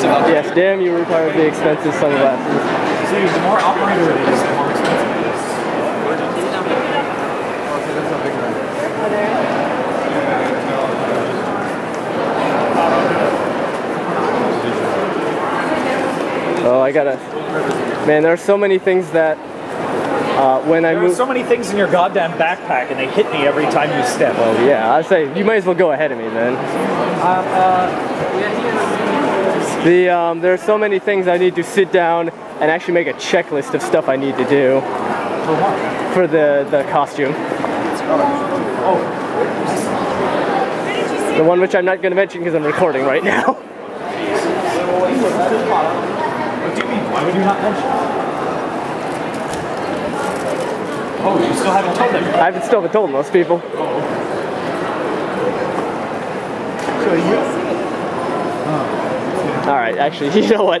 expensive out. Yes, damn you require the expensive sunglasses. See, the more operator it is, the more expensive it is. Oh, I gotta. Man, there are so many things that uh, when I There are move. so many things in your goddamn backpack, and they hit me every time you step. Oh yeah, I say you might as well go ahead of me then. The um, there are so many things I need to sit down and actually make a checklist of stuff I need to do for the the costume. The one which I'm not going to mention because I'm recording right now. What do you mean? Why would you not mention? Oh, you still haven't told them. I haven't still haven't told most people. So you. All right, actually, you know what?